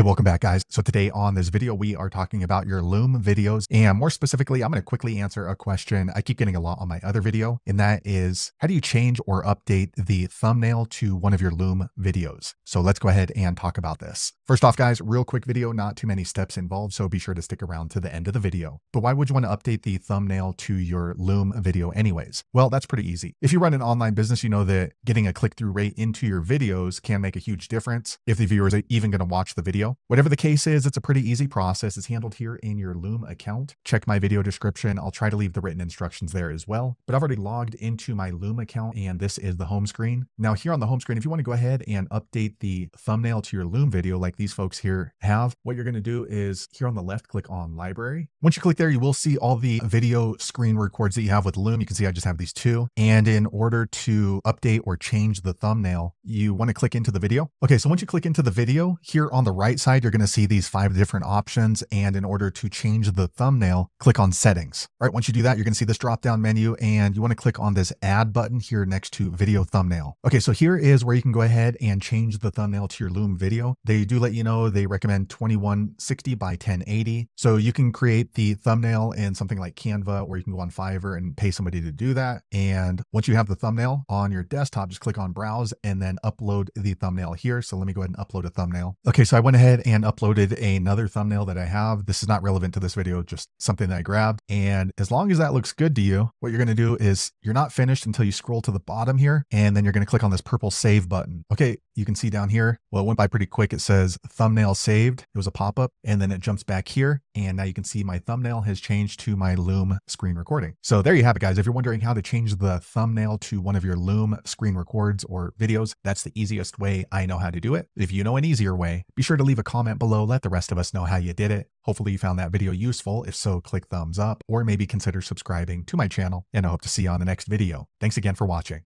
Hey, welcome back guys. So today on this video, we are talking about your Loom videos and more specifically, I'm going to quickly answer a question I keep getting a lot on my other video. And that is how do you change or update the thumbnail to one of your Loom videos? So let's go ahead and talk about this. First off guys, real quick video, not too many steps involved. So be sure to stick around to the end of the video. But why would you want to update the thumbnail to your Loom video anyways? Well, that's pretty easy. If you run an online business, you know that getting a click-through rate into your videos can make a huge difference if the viewers are even going to watch the video Whatever the case is, it's a pretty easy process. It's handled here in your Loom account. Check my video description. I'll try to leave the written instructions there as well. But I've already logged into my Loom account and this is the home screen. Now here on the home screen, if you want to go ahead and update the thumbnail to your Loom video like these folks here have, what you're going to do is here on the left, click on library. Once you click there, you will see all the video screen records that you have with Loom. You can see I just have these two. And in order to update or change the thumbnail, you want to click into the video. Okay, so once you click into the video here on the right right side, you're going to see these five different options. And in order to change the thumbnail, click on settings. All right, once you do that, you're going to see this drop down menu and you want to click on this add button here next to video thumbnail. Okay, so here is where you can go ahead and change the thumbnail to your Loom video. They do let you know they recommend 2160 by 1080. So you can create the thumbnail in something like Canva or you can go on Fiverr and pay somebody to do that. And once you have the thumbnail on your desktop, just click on browse and then upload the thumbnail here. So let me go ahead and upload a thumbnail. Okay, so I went ahead and uploaded another thumbnail that I have. This is not relevant to this video, just something that I grabbed. And as long as that looks good to you, what you're going to do is you're not finished until you scroll to the bottom here, and then you're going to click on this purple save button. Okay, you can see down here, well, it went by pretty quick. It says thumbnail saved. It was a pop-up, and then it jumps back here. And now you can see my thumbnail has changed to my Loom screen recording. So there you have it, guys. If you're wondering how to change the thumbnail to one of your Loom screen records or videos, that's the easiest way I know how to do it. If you know an easier way, be sure to leave a comment below. Let the rest of us know how you did it. Hopefully you found that video useful. If so, click thumbs up or maybe consider subscribing to my channel and I hope to see you on the next video. Thanks again for watching.